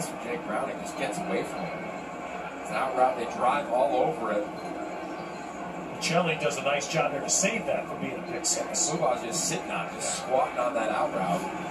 this for Jake Browning. Just gets away from him. It's an out route. They drive all over it. Chelly does a nice job there to save that from being a pick six. Fuba's just sitting on, just squatting on that out route.